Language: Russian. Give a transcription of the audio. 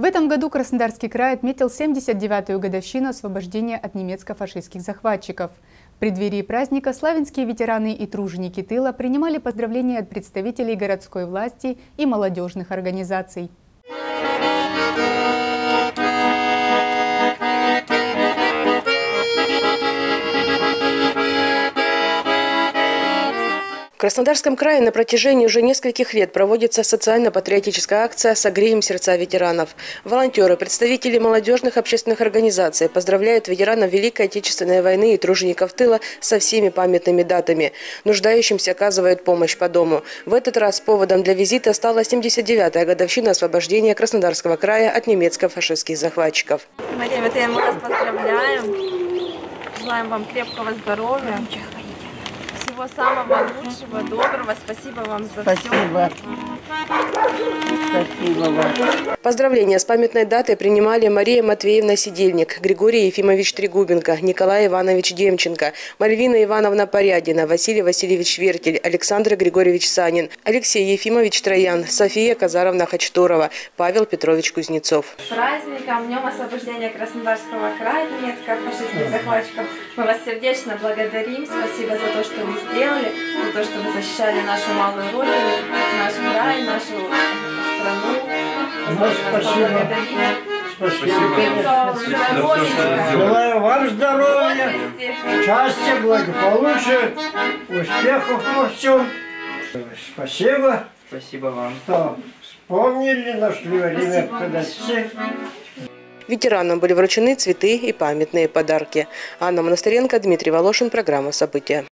В этом году Краснодарский край отметил 79-ю годовщину освобождения от немецко-фашистских захватчиков. В преддверии праздника славянские ветераны и труженики тыла принимали поздравления от представителей городской власти и молодежных организаций. В Краснодарском крае на протяжении уже нескольких лет проводится социально-патриотическая акция «Согреем сердца ветеранов». Волонтеры, представители молодежных общественных организаций поздравляют ветеранов Великой Отечественной войны и тружеников тыла со всеми памятными датами. Нуждающимся оказывают помощь по дому. В этот раз поводом для визита стала 79-я годовщина освобождения Краснодарского края от немецко-фашистских захватчиков. Мария мы вас поздравляем. Желаем вам крепкого здоровья. Всего самого лучшего, доброго. Спасибо вам за Спасибо. Спасибо вам. Поздравления с памятной датой принимали Мария Матвеевна Сидельник, Григорий Ефимович Трегубенко, Николай Иванович Демченко, Мальвина Ивановна Порядина, Василий Васильевич Вертель, Александр Григорьевич Санин, Алексей Ефимович Троян, София Казаровна Хачторова, Павел Петрович Кузнецов. С праздником, Днем освобождения Краснодарского края от немецко-фашистских захватчиков. Мы вас сердечно благодарим. Спасибо за то, что вы сделали, за то, что вы защищали нашу малую родину, наш край, нашу страну. Ну, спасибо. Спасибо. Здоровья, Желаю вам здоровья, счастья, благополучия, успехов во всем. Спасибо, Спасибо вам. что вспомнили, нашли время подойти. Ветеранам были вручены цветы и памятные подарки. Анна Монастыренко, Дмитрий Волошин. Программа «События».